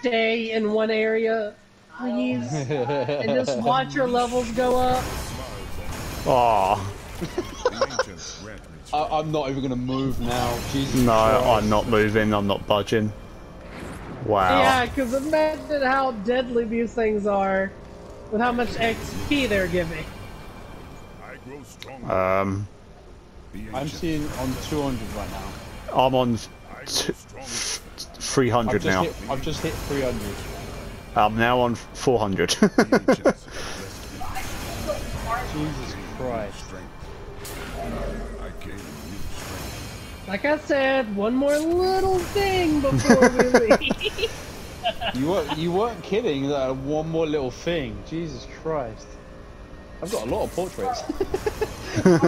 stay in one area, please, and just watch your levels go up. Oh, I, I'm not even gonna move now. Jesus. no, Christ. I'm not moving, I'm not budging. Wow. Yeah, because imagine how deadly these things are with how much XP they're giving. Um, I'm seeing on 200 right now. I'm on t- I've 300 just now. hit. I've just hit 300. I'm now on 400. Jesus Christ. Like I said, one more little thing before we leave. You weren't. You weren't kidding. That one more little thing. Jesus Christ. I've got a lot of portraits.